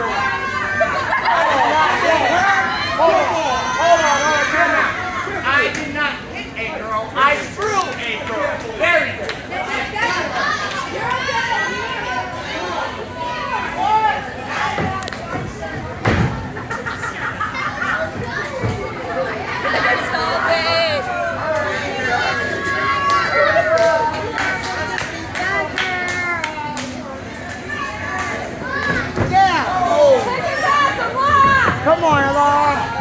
Thank you. 감사 합.